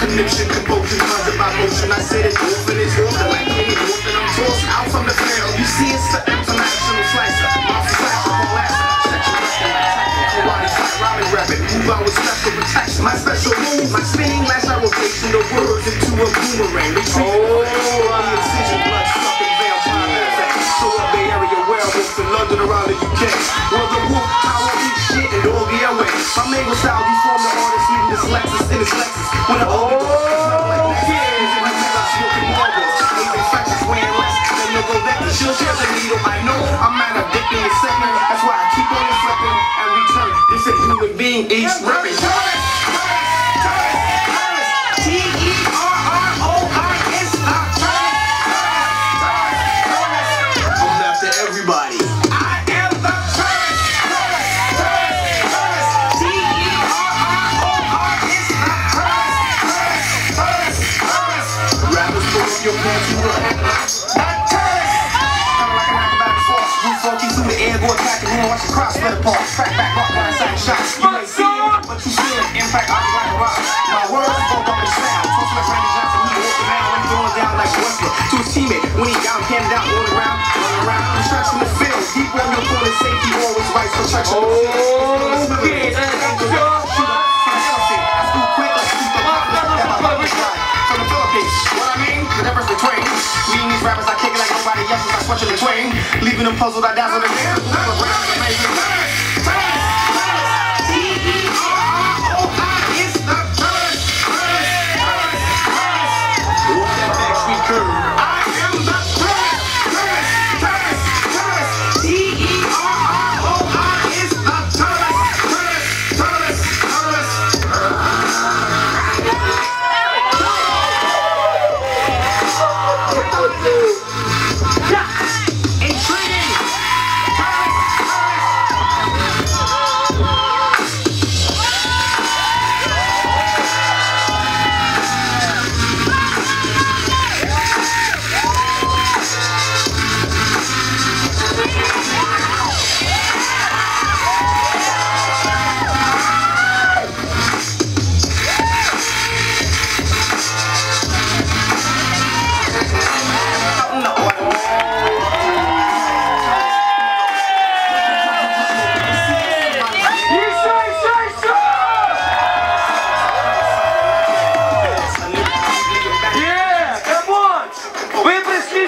its. Conniption, commotion, tons of my motion. I said it, moving is moving like any moving. I'm tossed out from the barrel. You see, it's the international slicer. Slicer, full ass. Karate fight, Robin rabbit. Move out with special protection. My special move, my spinning lash out rotation the words into a boomerang. Retreat. Oh, this Lexus in his Lexus. When the old She'll share the needle, I know I'm at a addicting second. That's why I keep on reflecting and return. This a human being, each repping. airborne packing hand, watch the cross split apart. Track back, rock, line, sack, shots. You ain't it, but you see it. In fact, I be like a rock. My words go up and sound. Talking like Randy Johnson, he walking around when he's going down like a wrestler. To his teammate, when he down, handed out, all around, all around. I'm stretching the field, deep on your corner, safety always right, so stretching the field. Okay, that's good. I in between, leaving them puzzled, I dazzle them.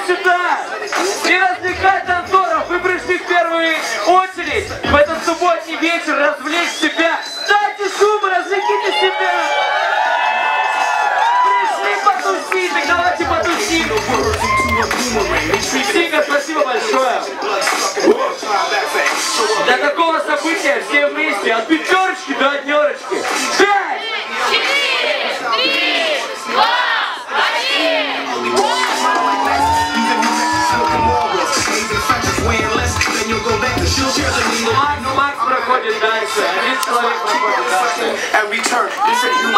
Пришли сюда! Не развлекать танцоров! Вы пришли в первую очередь в этот субботний вечер развлечь себя! Дайте шум, развлеките себя! Пришли потусить, так давайте treat Синга, спасибо большое. Для такого события все And we turn. Different human.